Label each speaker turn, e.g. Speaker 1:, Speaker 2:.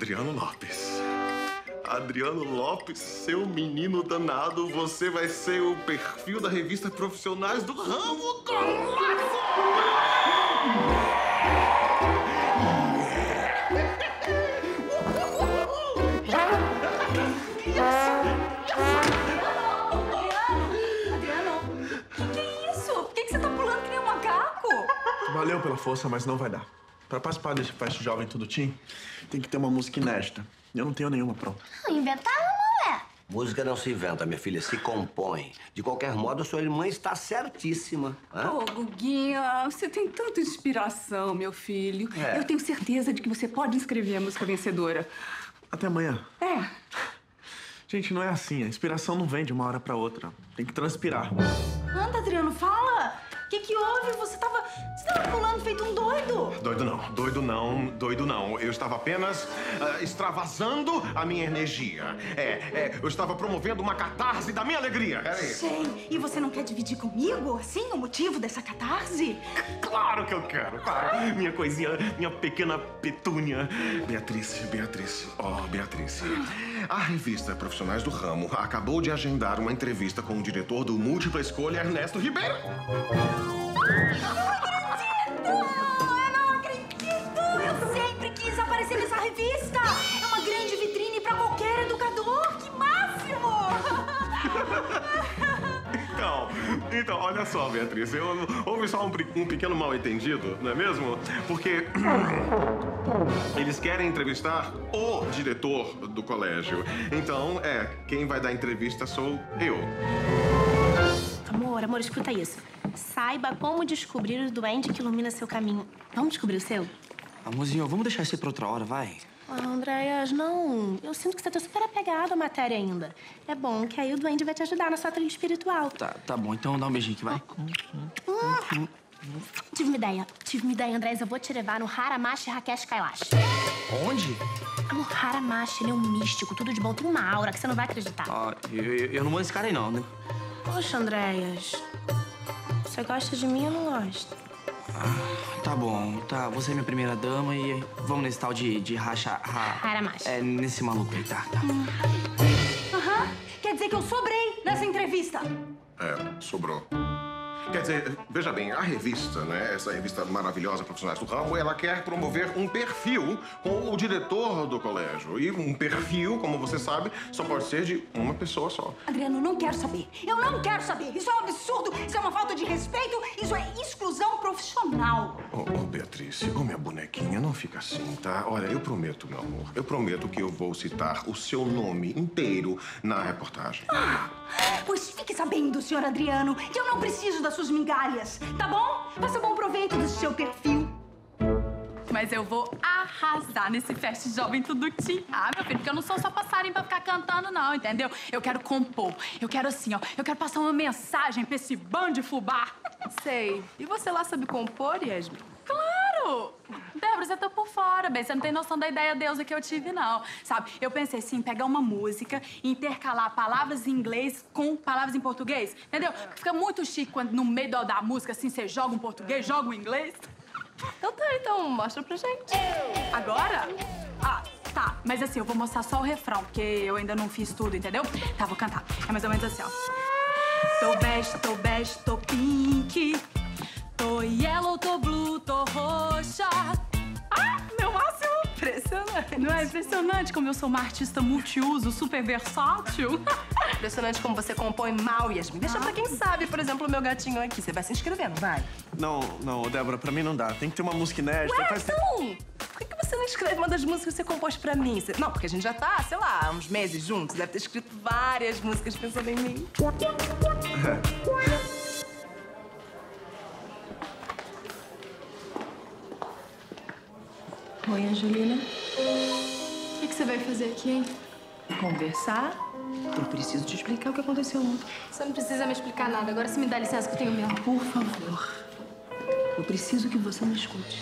Speaker 1: Adriano Lopes. Adriano Lopes, seu menino danado, você vai ser o perfil da revista Profissionais do Ramo Golaço!
Speaker 2: Adriano, que isso? Por que, que você tá pulando que nem um macaco?
Speaker 3: Valeu pela força, mas não vai dar. Pra participar desse Festa Jovem Tudo Team, tem que ter uma música inédita. Eu não tenho nenhuma pronta.
Speaker 4: Inventaram não é?
Speaker 5: Música não se inventa, minha filha, se compõe. De qualquer modo, a sua irmã está certíssima. hã?
Speaker 2: Ô, Guguinha, você tem tanta inspiração, meu filho.
Speaker 5: É.
Speaker 2: Eu tenho certeza de que você pode escrever a música vencedora.
Speaker 3: Até amanhã.
Speaker 2: É.
Speaker 3: Gente, não é assim. A inspiração não vem de uma hora pra outra. Tem que transpirar.
Speaker 2: Anda, Adriano, fala! Que, houve? Você tava. Você tava pulando feito um doido!
Speaker 1: Doido não, doido não, doido não. Eu estava apenas ah, extravasando a minha energia. É, é, eu estava promovendo uma catarse da minha alegria.
Speaker 2: Sei. E você não quer dividir comigo, assim, o motivo dessa catarse?
Speaker 1: Claro que eu quero, claro. Minha coisinha, minha pequena petúnia. Beatriz, Beatriz, ó, Beatriz. A revista Profissionais do Ramo acabou de agendar uma entrevista com o diretor do Múltipla Escolha, Ernesto Ribeiro. Então, olha só, Beatriz, eu, houve só um, um pequeno mal entendido, não é mesmo? Porque eles querem entrevistar o diretor do colégio. Então, é, quem vai dar entrevista sou eu.
Speaker 4: Amor, amor, escuta isso. Saiba como descobrir o duende que ilumina seu caminho. Vamos descobrir o seu?
Speaker 6: Amorzinho, vamos deixar isso aí pra outra hora, vai.
Speaker 4: Ah, Andréas, não. Eu sinto que você tá super apegado à matéria ainda. É bom que aí o duende vai te ajudar na sua trilha espiritual.
Speaker 6: Tá, tá bom, então dá um beijinho aqui, vai.
Speaker 4: Tive uma ideia. Tive uma ideia, Andrés. Eu vou te levar no Haramashi Rakesh Kailash.
Speaker 6: Onde?
Speaker 4: Amor, Haramashi, ele é um místico, tudo de bom. Tem uma aura que você não vai acreditar.
Speaker 6: Ah, eu, eu, eu não mando esse cara aí, não, né?
Speaker 4: Poxa, Andréas. Você gosta de mim ou não gosta?
Speaker 6: Tá bom, tá. Você é minha primeira dama e vamos nesse tal de, de racha... Ra... É, nesse maluco aí, tá, tá.
Speaker 2: Aham. Quer dizer que eu sobrei nessa entrevista?
Speaker 1: É, sobrou. Quer dizer, veja bem, a revista, né, essa revista maravilhosa Profissionais do Ramo, ela quer promover um perfil com o diretor do colégio. E um perfil, como você sabe, só pode ser de uma pessoa só.
Speaker 2: Adriano, não quero saber. Eu não quero saber. Isso é um absurdo. Isso é uma falta de respeito. Isso é exclusão profissional.
Speaker 1: Ô, ô, Beatriz, ô minha bonequinha, não fica assim, tá? Olha, eu prometo, meu amor, eu prometo que eu vou citar o seu nome inteiro na reportagem.
Speaker 2: Pois fique sabendo, senhor Adriano, que eu não preciso das suas migalhas, tá bom? Faça bom proveito do seu perfil. Mas eu vou arrasar nesse Fest Jovem Tudo Ti. Ah, meu filho, porque eu não sou só passarinho pra ficar cantando, não, entendeu? Eu quero compor. Eu quero assim, ó. Eu quero passar uma mensagem pra esse bando de fubá.
Speaker 7: Sei. E você lá sabe compor, Yasmin?
Speaker 2: Claro! Débora, você tá por fora, bem. Você não tem noção da ideia deusa que eu tive, não. Sabe, eu pensei assim, pegar uma música e intercalar palavras em inglês com palavras em português, entendeu? Fica muito chique quando no meio da, música, assim, você joga um português, joga um inglês.
Speaker 7: Então tá, então mostra pra gente.
Speaker 2: Agora? Ah, tá. Mas assim, eu vou mostrar só o refrão, porque eu ainda não fiz tudo, entendeu? Tá, vou cantar. É mais ou menos assim, ó. Tô bege, tô bege, tô pink. Impressionante. Não é impressionante como eu sou uma artista multiuso, super versátil?
Speaker 7: Impressionante como você compõe mal, Yasmin. Deixa pra quem sabe, por exemplo, o meu gatinho aqui. Você vai se inscrevendo, vai.
Speaker 3: Não, não, Débora, pra mim não dá. Tem que ter uma música inédita.
Speaker 7: Ué,
Speaker 3: Faz-
Speaker 7: então, por que, que você não escreve uma das músicas que você compôs pra mim? Você- Não, porque a gente já tá, sei lá, há uns meses juntos. Deve ter escrito várias músicas pensando em mim.
Speaker 8: Oi, Angelina. O que, que você vai fazer aqui, hein?
Speaker 7: Conversar? Eu preciso te explicar o que aconteceu ontem.
Speaker 8: Você não precisa me explicar nada. Agora, se me dá licença que eu tenho medo.
Speaker 7: Por favor. Eu preciso que você me escute.